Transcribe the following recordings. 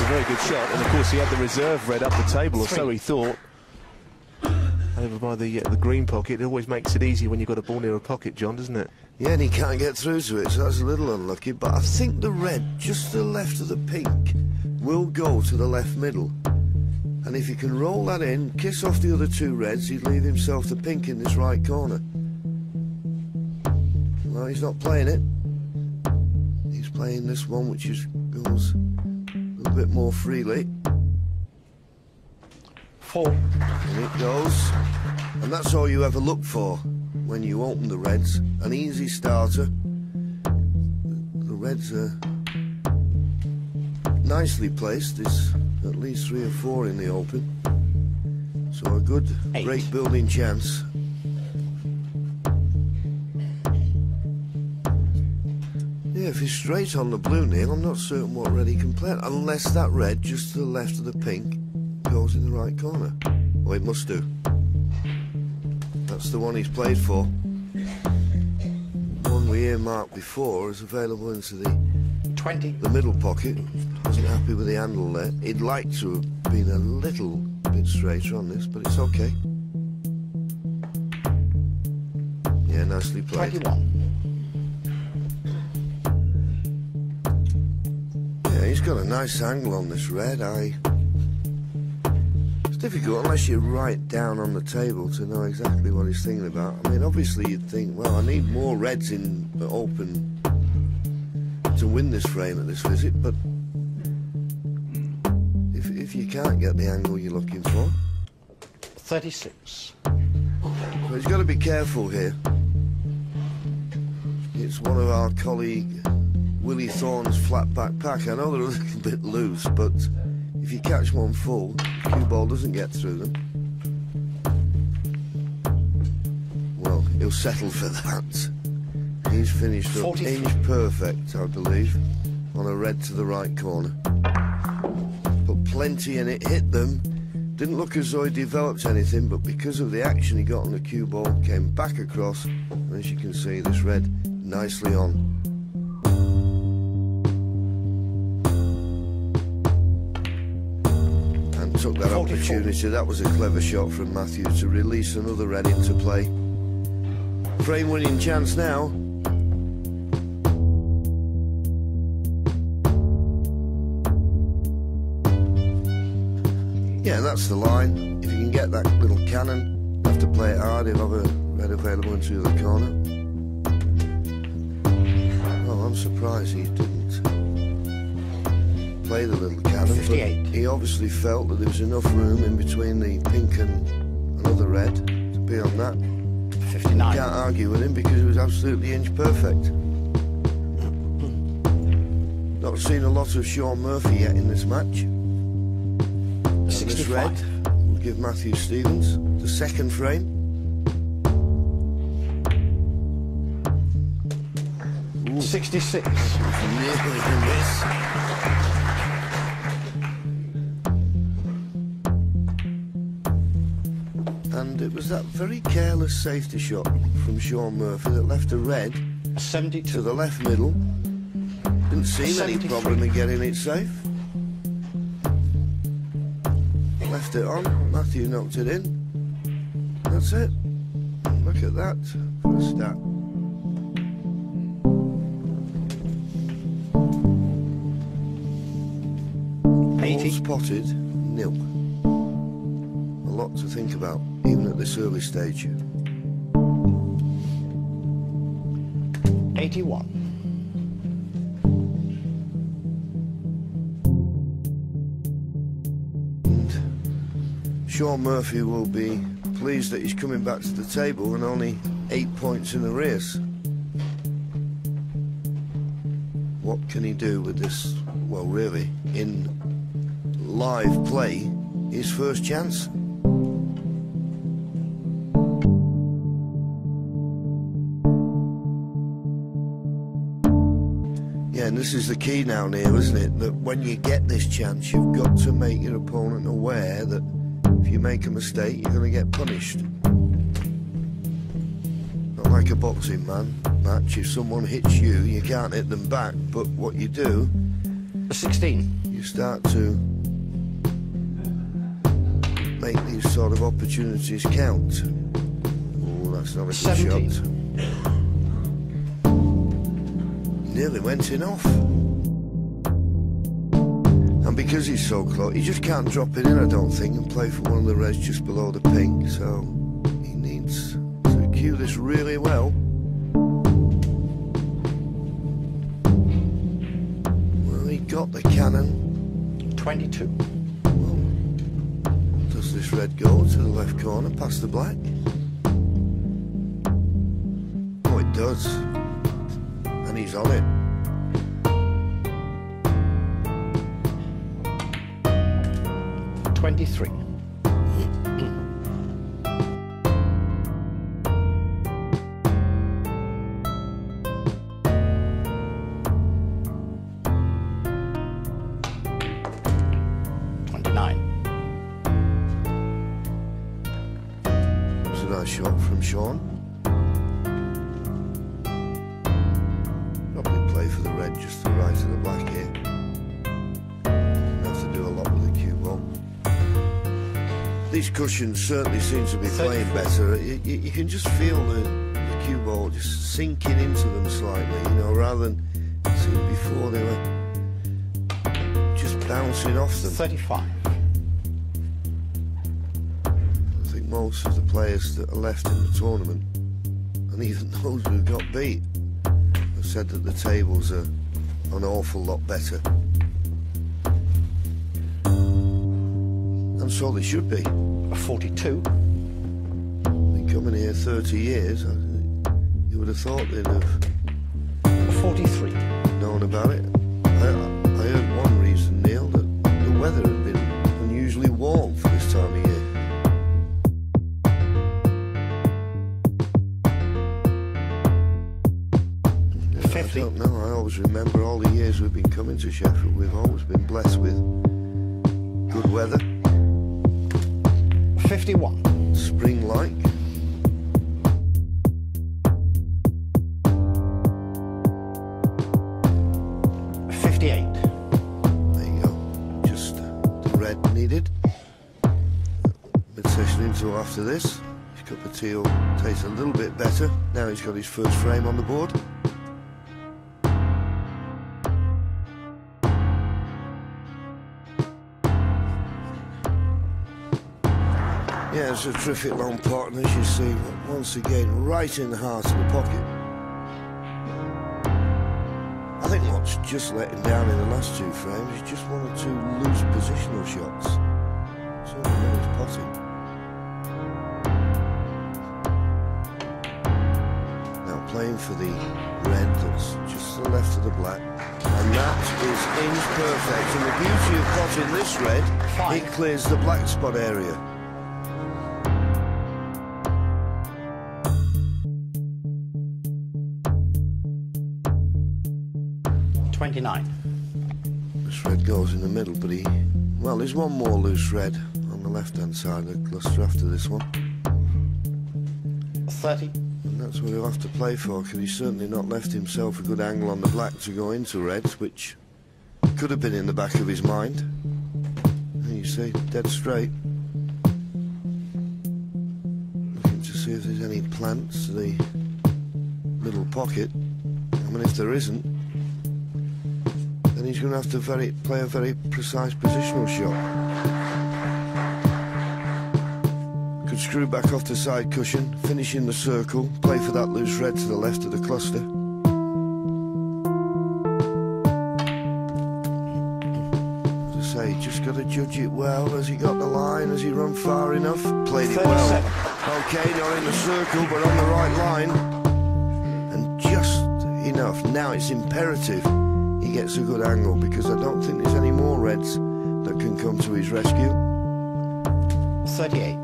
was a very good shot, and of course he had the reserve red up the table, or so he thought. Over by the uh, the green pocket, it always makes it easy when you've got a ball near a pocket, John, doesn't it? Yeah, and he can't get through to it, so that's a little unlucky. But I think the red, just to the left of the pink, will go to the left middle. And if he can roll that in, kiss off the other two reds, he'd leave himself the pink in this right corner. Well, he's not playing it. He's playing this one, which is goes a little bit more freely. Four. And it goes. And that's all you ever look for when you open the Reds. An easy starter. The Reds are nicely placed. There's at least three or four in the open. So a good Eight. break building chance. If he's straight on the blue, Neil, I'm not certain what red he can play. Unless that red, just to the left of the pink, goes in the right corner. Oh, it must do. That's the one he's played for. The One we earmarked before is available into the, 20. the middle pocket. Wasn't happy with the handle there. He'd like to have been a little bit straighter on this, but it's okay. Yeah, nicely played. 21. He's got a nice angle on this red. I. It's difficult unless you're right down on the table to know exactly what he's thinking about. I mean, obviously you'd think, well, I need more reds in the open to win this frame at this visit, but if if you can't get the angle you're looking for, 36. so he's got to be careful here. It's one of our colleague Willie Thorne's flat back pack. I know they're a little bit loose, but if you catch one full, the cue ball doesn't get through them. Well, he'll settle for that. He's finished up 43. inch perfect, I believe, on a red to the right corner. Put plenty in it, hit them. Didn't look as though he developed anything, but because of the action he got on the cue ball, came back across. And as you can see, this red nicely on. Took that 44. opportunity. That was a clever shot from Matthew to release another red into play. Frame winning chance now. Yeah, that's the line. If you can get that little cannon, have to play it hard. He'll have a red available into the corner. Oh, I'm surprised he didn't play the little cannon. 58. But he obviously felt that there was enough room in between the pink and another red to be on that. 59. Can't argue with him because it was absolutely inch perfect. Not seen a lot of Shaun Murphy yet in this match. And this 65. red will give Matthew Stevens the second frame. Ooh, 66. nearly miss. It was that very careless safety shot from Shaun Murphy that left a red to 72. the left middle. Didn't seem any problem in getting it safe. Left it on. Matthew knocked it in. That's it. Look at that for a stat. All spotted, nil. A lot to think about, even at this early stage. 81. Shaun Murphy will be pleased that he's coming back to the table and only eight points in the race. What can he do with this? Well, really, in live play, his first chance. This is the key now, Neil, isn't it? That when you get this chance, you've got to make your opponent aware that if you make a mistake, you're going to get punished. Not like a boxing man match. If someone hits you, you can't hit them back. But what you do, 16. you you start to make these sort of opportunities count. Oh, that's not a good 17. shot. Nearly went in off. And because he's so close, he just can't drop it in, I don't think, and play for one of the reds just below the pink. So he needs to cue this really well. Well, he got the cannon. 22. Does this red go to the left corner past the black? Oh, it does. And he's on it. Twenty-three. These cushions certainly seem to be playing better. You, you, you can just feel the, the cue ball just sinking into them slightly, you know, rather than see before they were just bouncing off them. Thirty-five. I think most of the players that are left in the tournament, and even those who got beat, have said that the tables are an awful lot better. So they should be. Forty-two. Been coming here 30 years, you would have thought they'd have Forty-three. known about it. I, I heard one reason, Neil, that the weather had been unusually warm for this time of year. I Fifty. don't know. I always remember all the years we've been coming to Sheffield. We've always been blessed with good weather, Fifty-one. spring-like. Fifty-eight. There you go. Just the red needed. Mid-session into after this. His cup of tea will taste a little bit better. Now he's got his first frame on the board. It's a terrific long pot, and as you see, once again, right in the heart of the pocket. I think what's just let him down in the last two frames is just one or two loose positional shots. When he's potting. Now playing for the red that's just to the left of the black. And that is inch perfect. And the beauty of potting this red, Fine. it clears the black spot area. Goes in the middle, but he... Well, there's one more loose red on the left-hand side of the cluster after this one. Thirty. And that's what he'll have to play for, because he's certainly not left himself a good angle on the black to go into reds, which could have been in the back of his mind. And you see, dead straight. Looking to see if there's any plants to the middle pocket. I mean, if there isn't, he's going to have to very play a very precise positional shot. Could screw back off the side cushion, finish in the circle, play for that loose red to the left of the cluster. As I say, just got to judge it well. Has he got the line? Has he run far enough? Played it well. Okay, not in the circle, but on the right line. And just enough. Now it's imperative he gets a good angle because I don't think there's any more reds that can come to his rescue. Thirty-eight.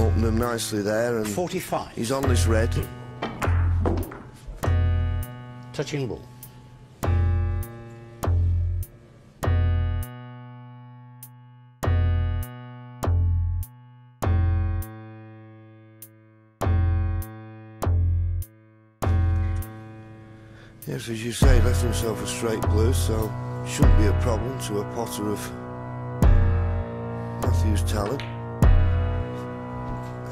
Opened them nicely there, and Forty-five. he's on this red touching ball. Yes, as you say, left himself a straight blue, so shouldn't be a problem to a potter of Matthew's talent.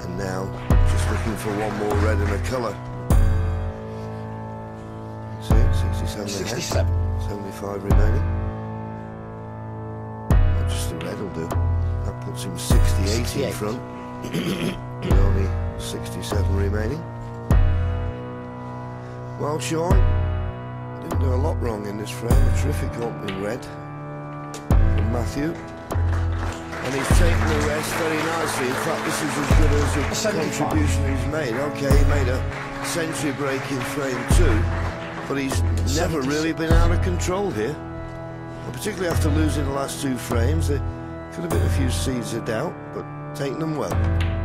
And now, just looking for one more red in a colour. 67 75 remaining. Just a red will do. That puts him 68, in front. With only 67 remaining. Well, Shaun, didn't do a lot wrong in this frame. A terrific opening red from Matthew. And he's taken the rest very nicely. In fact, this is as good as a 75. contribution he's made. Okay, he made a century break in frame two, but he's never really been out of control here. Particularly after losing the last two frames, there could have been a few seeds of doubt, but taking them well.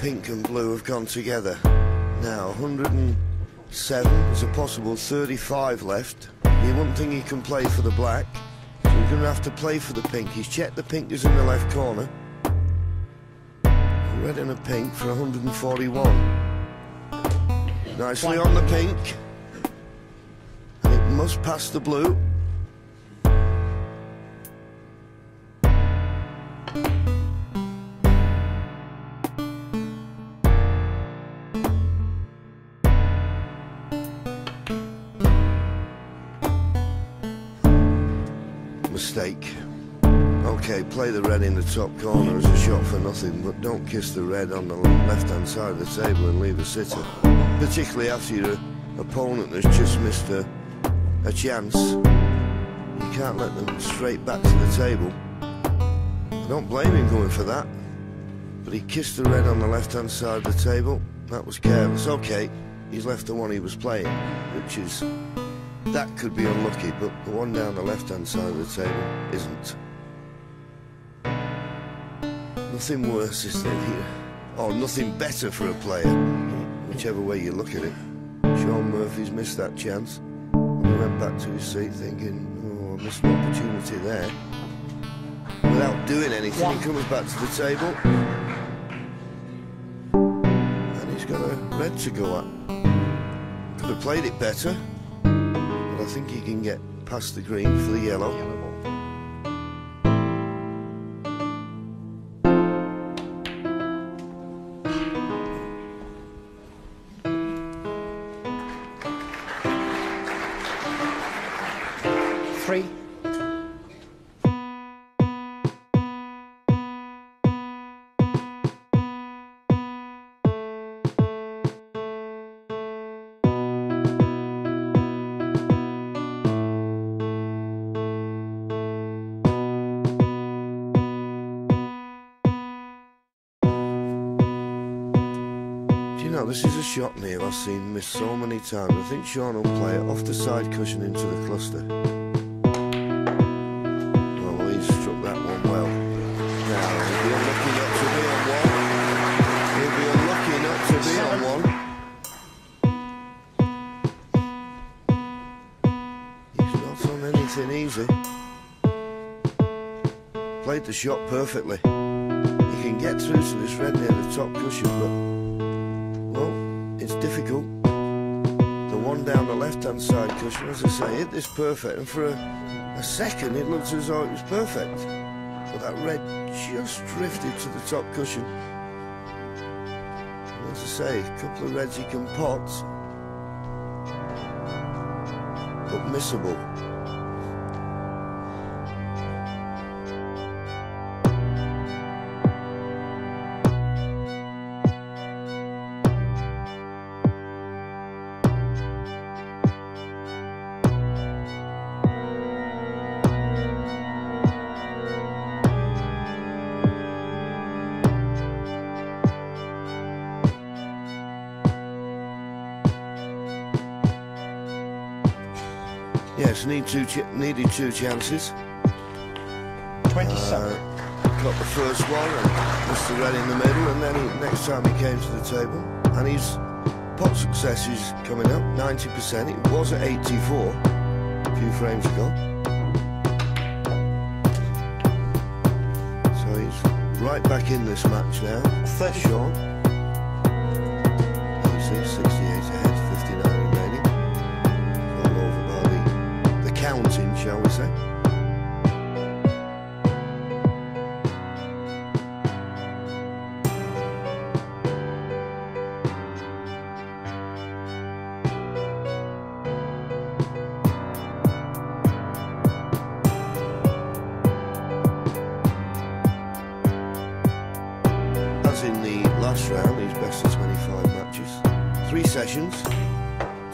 Pink and blue have gone together. Now, 107 is a possible 35 left. You wouldn't think he can play for the black, so he's going to have to play for the pink. He's checked the pink is in the left corner. Red and a pink for 141. Nicely on the pink. And it must pass the blue. Okay, play the red in the top corner as a shot for nothing, but don't kiss the red on the left-hand side of the table and leave a sitter. Particularly after your opponent has just missed a, a chance. You can't let them straight back to the table. I don't blame him going for that. But he kissed the red on the left-hand side of the table. That was careless. Okay, he's left the one he was playing, which is that could be unlucky, but the one down the left-hand side of the table isn't. Nothing worse is said here. Or nothing better for a player, whichever way you look at it. Shaun Murphy's missed that chance. And he went back to his seat thinking, oh, I missed an opportunity there. Without doing anything, he comes back to the table. And he's got a red to go at. Could have played it better. But I think he can get past the green for the yellow. Know, this is a shot near I've seen missed so many times. I think Shaun will play it off the side cushion into the cluster. Well, he's struck that one well. Now, he'll be unlucky not to be on one. He'll be unlucky not to be on one. He's not on anything easy. Played the shot perfectly. He can get through to this red near the top cushion, but it's difficult. The one down the left-hand side cushion, as I say, this perfect, and for a, a second it looked as though it was perfect. But that red just drifted to the top cushion. And as I say, a couple of reds he can pot, but missable. Need two ch- needed two chances. 27. Uh, got the first one and missed the red in the middle, and then he, next time he came to the table, and his pot success is coming up, 90%. It was at 84 a few frames ago. So he's right back in this match now. 30. Shaun. Last round, he's best of 25 matches. Three sessions,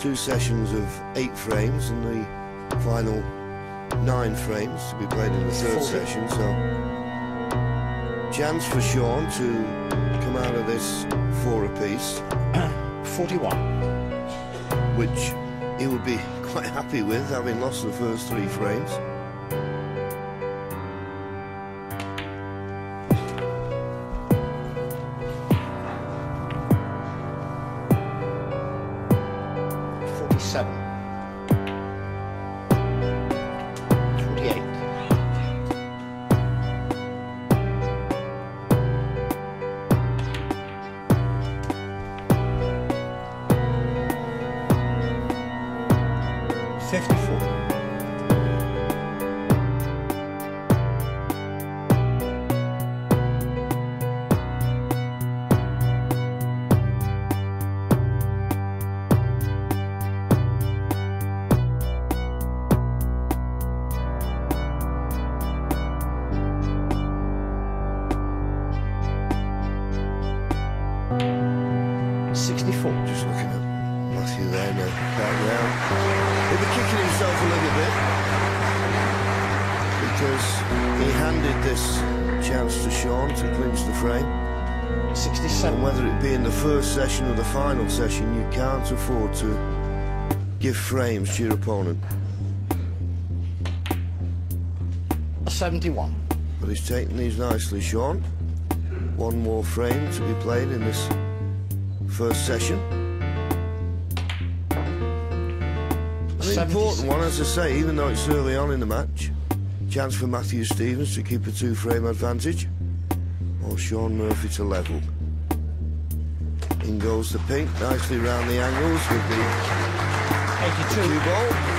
two sessions of eight frames, and the final nine frames to be played in the third session. So, chance for Shaun to come out of this four apiece, 41. which he would be quite happy with, having lost the first three frames. 7. Handed this chance to Shaun to clinch the frame. 67. And whether it be in the first session or the final session, you can't afford to give frames to your opponent. A Seventy-one. But he's taken these nicely, Shaun. One more frame to be played in this first session. An important one, as I say, even though it's early on in the match. Chance for Matthew Stevens to keep a two-frame advantage, or Shaun Murphy to level. In goes the pink, nicely round the angles with the Eighty-two. cue ball.